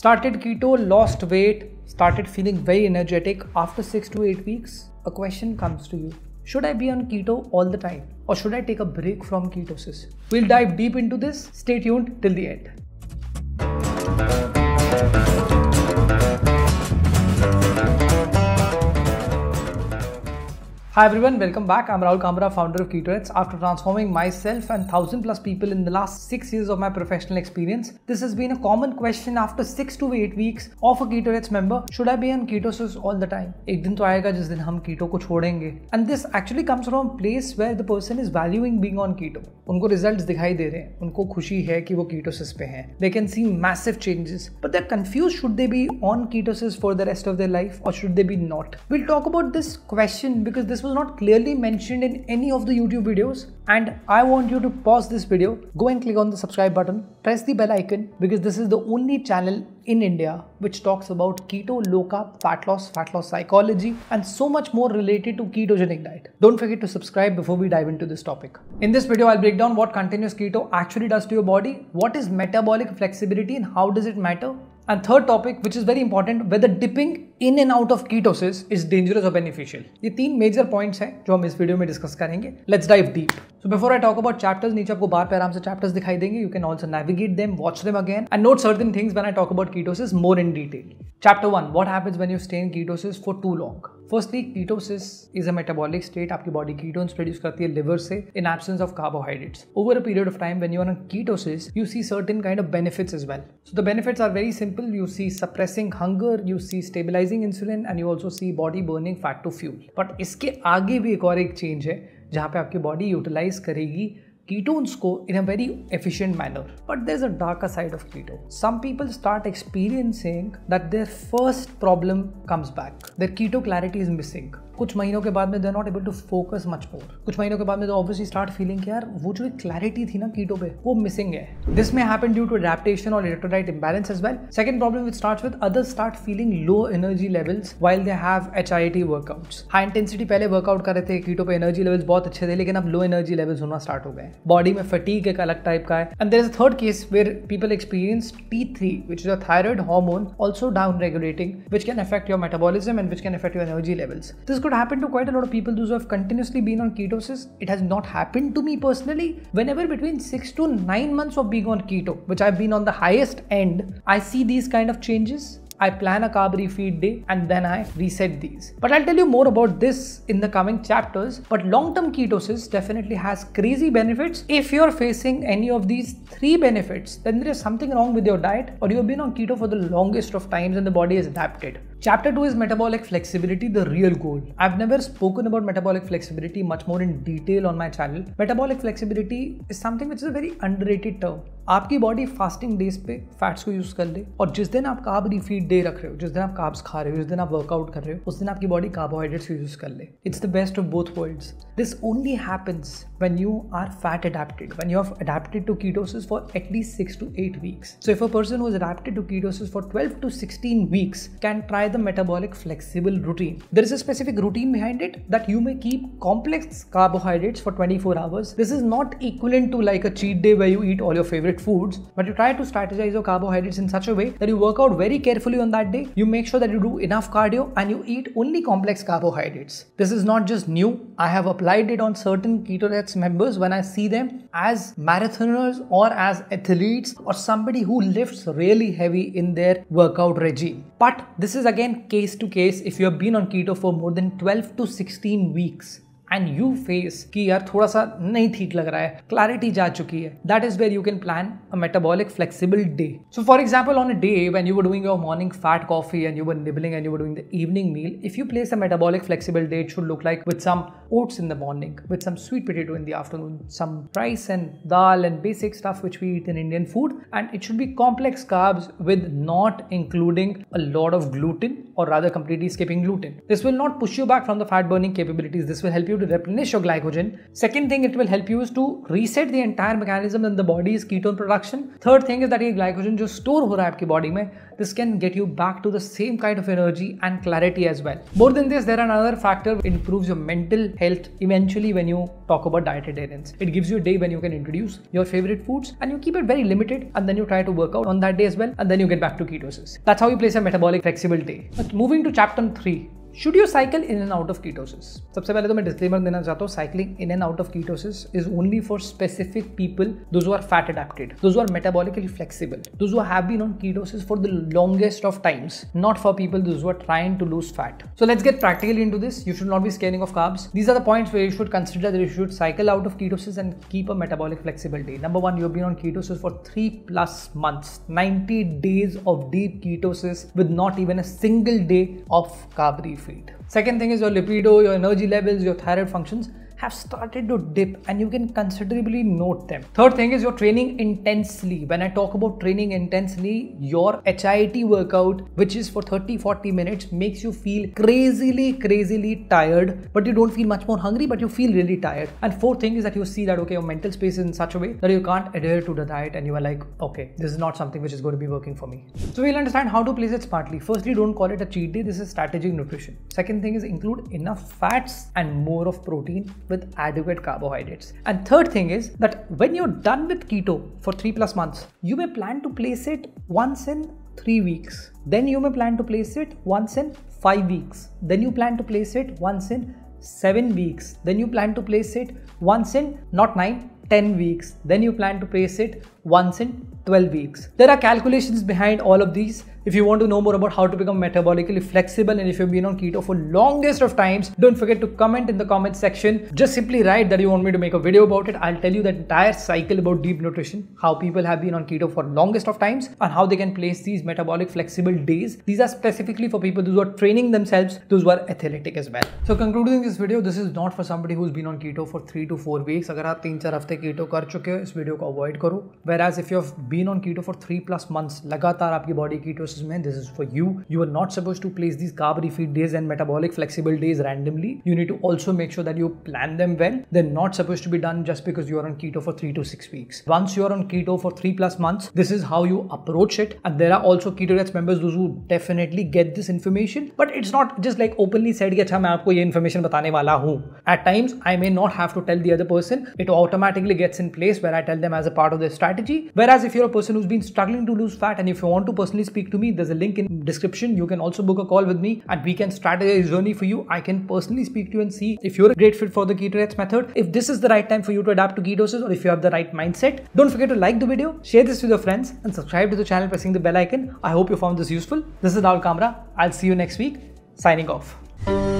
Started keto, lost weight, started feeling very energetic after 6 to 8 weeks. A question comes to you. Should I be on keto all the time or should I take a break from ketosis? We'll dive deep into this. Stay tuned till the end. Hi everyone, welcome back. I'm Rahul Kamra, founder of KetoReds. After transforming myself and 1000 plus people in the last 6 years of my professional experience, this has been a common question after 6 to 8 weeks of a KetoReds member. Should I be on ketosis all the time? एक दिन तो आएगा जिस दिन हम keto को छोड़ेंगे. And this actually comes from a place where the person is valuing being on keto. उनको results दिखाई दे रहे हैं. उनको खुशी है कि वो ketosis पे हैं. They can see massive changes. But they're confused should they be on ketosis for the rest of their life or should they be not? We'll talk about this question because this this not clearly mentioned in any of the YouTube videos and I want you to pause this video, go and click on the subscribe button, press the bell icon because this is the only channel in India which talks about keto, low carb, fat loss, fat loss psychology and so much more related to ketogenic diet. Don't forget to subscribe before we dive into this topic. In this video, I'll break down what continuous keto actually does to your body, what is metabolic flexibility and how does it matter, and third topic which is very important whether dipping in and out of ketosis is dangerous और beneficial ये तीन major points हैं, जो हम इस video में discuss करेंगे. Let's dive deep so before I talk about chapters नीचे आपको बार पे आराम से चैप्टर्स दिखाई देंगे. You can also navigate them watch them again and note certain things when I talk about ketosis more in detail chapter one what happens when you stay in ketosis for too long firstly ketosis is a metabolic state आपकी body ketones produce करती है liver से in absence of carbohydrates over a period of time when you are on ketosis you see certain kind of benefits as well so the benefits are very simple you see suppressing hunger you see stabilizing insulin and you also see body burning fat to fuel but इसके आगे भी एक और एक change है जहाँ पे आपकी बॉडी यूटिलाइज करेगी ketones go in a very efficient manner. But there's a darker side of keto. Some people start experiencing that their first problem comes back. Their keto clarity is missing. कुछ महीनों के बाद में they not able to focus much more कुछ महीनों के बाद में ऑब्वियसली स्टार्ट फीलिंग यार, वो जो एक क्लैरिटी थी ना कीटो पे, वो मिसिंग है. This may happen due to adaptation और electrolyte imbalance as well second problem which start with other start feeling low energy levels while they have H I T workouts high intensity पहले workout कर रहे थे, कीटो पे energy levels बहुत अच्छे थे, लेकिन अब लो एनर्जी लेवल्स होना स्टार्ट हो गए बॉडी में फटीक एक अलग टाइप का है. And there is third case where people experience T three which is a thyroid hormone also down regulating which can affect your metabolism and which can affect your energy levels this should happen to quite a lot of people, those who have continuously been on ketosis. It has not happened to me personally. Whenever between six to nine months of being on keto, which I've been on the highest end, I see these kind of changes. I plan a carb feed day and then I reset these. But I'll tell you more about this in the coming chapters. But long term ketosis definitely has crazy benefits. If you're facing any of these three benefits, then there is something wrong with your diet or you've been on keto for the longest of times and the body is adapted. Chapter 2 is metabolic flexibility, the real goal. I've never spoken about metabolic flexibility much more in detail on my channel. Metabolic flexibility is something which is a very underrated term. आपकी body fasting days पे fats को use कर ले और जिस दिन आप carb रिफीड day रख रहे हो जिस दिन आप कार्ब्स खा रहे हो जिस दिन आप वर्कआउट कर रहे हो उस दिन आपकी बॉडी कार्बोहाइड्रेट्स को यूज़ कर ले it's the best of both worlds this only happens when you are fat adapted, when you have adapted to ketosis for at least 6 to 8 weeks. So if a person who is adapted to ketosis for 12 to 16 weeks can try the metabolic flexible routine. There is a specific routine behind it that you may keep complex carbohydrates for 24 hours. This is not equivalent to like a cheat day where you eat all your favorite foods, but you try to strategize your carbohydrates in such a way that you work out very carefully on that day. You make sure that you do enough cardio and you eat only complex carbohydrates. This is not just new. I have applied it on certain keto members when I see them as marathoners or as athletes or somebody who lifts really heavy in their workout regime. But this is again case to case if you have been on keto for more than 12 to 16 weeks. And you face कि यार थोड़ा सा नहीं ठीक लग रहा है clarity जा चुकी है that is where you can plan a metabolic flexible day so for example on a day when you were doing your morning fat coffee and you were nibbling and you were doing the evening meal, if you place a metabolic flexible day, it should look like with some oats in the morning, with some sweet potato in the afternoon, some rice and dal and basic stuff which we eat in Indian food, and it should be complex carbs with not including a lot of gluten or rather completely skipping gluten. This will not push you back from the fat burning capabilities. This will help you to replenish your glycogen. Second thing it will help you is to reset the entire mechanism in the body's ketone production. Third thing is that ये glycogen जो store हो रहा है आपकी body में this can get you back to the same kind of energy and clarity as well. More than this, there are another factor improves your mental health eventually when you talk about diet adherence. It gives you a day when you can introduce your favorite foods and you keep it very limited and then you try to work out on that day as well and then you get back to ketosis. That's how you place a metabolic flexible day. But moving to chapter 3, should you cycle in and out of ketosis सबसे पहले तो मैं disclaimer देना चाहता हूँ cycling in and out of ketosis is only for specific people those are fat adapted those are metabolically flexible those have been on ketosis for the longest of times not for people those are trying to lose fat so let's get practically in to this you should not be scanning of carbs these are the points where you should consider that you should cycle out of ketosis and keep a metabolic flexibility. Number one, you've been on ketosis for three plus months, 90 days of deep ketosis with not even a single day of carb Second thing is your libido, your energy levels, your thyroid functions have started to dip and you can considerably note them. Third thing is you're training intensely. When I talk about training intensely, your HIIT workout, which is for 30 40 minutes, makes you feel crazily, crazily tired, but you don't feel much more hungry, but you feel really tired. And fourth thing is that you see that okay, your mental space is in such a way that you can't adhere to the diet and you are like, okay, this is not something which is going to be working for me. So we'll understand how to place it smartly. Firstly, don't call it a cheat day, this is strategic nutrition. Second thing is include enough fats and more of protein with adequate carbohydrates. And third thing is that when you're done with keto for three plus months, you may plan to place it once in three weeks. Then you may plan to place it once in five weeks. Then you plan to place it once in seven weeks. Then you plan to place it once in not nine, 10 weeks. Then you plan to place it once in 12 weeks. There are calculations behind all of these. If you want to know more about how to become metabolically flexible and if you've been on keto for longest of times, don't forget to comment in the comment section. Just simply write that you want me to make a video about it. I'll tell you the entire cycle about deep nutrition, how people have been on keto for longest of times and how they can place these metabolic flexible days. These are specifically for people who are training themselves, those who are athletic as well. So concluding this video, this is not for somebody who's been on keto for 3 to 4 weeks. अगर आप तीन चार हफ्ते keto कर चुके हो इस video को अवॉइड करो Whereas if you've been on keto for 3 plus months, लगातार आपकी body keto man this is for you. You are not supposed to place these carb refeed days and metabolic flexible days randomly. You need to also make sure that you plan them well. They're not supposed to be done just because you are on keto for 3 to 6 weeks. Once you are on keto for 3 plus months this is how you approach it. And there are also Ketorets members those who definitely get this information but it's not just like openly said ki acha main ye information batane wala hu. At times i may not have to tell the other person. It automatically gets in place where i tell them as a part of their strategy. Whereas if you're a person who's been struggling to lose fat and if you want to personally speak to me, me, there's a link in description. You can also book a call with me and we can strategize journey for you. I can personally speak to you and see if you're a great fit for the keto method, if this is the right time for you to adapt to ketosis or if you have the right mindset. Don't forget to like the video, share this with your friends and subscribe to the channel pressing the bell icon. I hope you found this useful. This is Rahul Kamra. I'll see you next week. Signing off.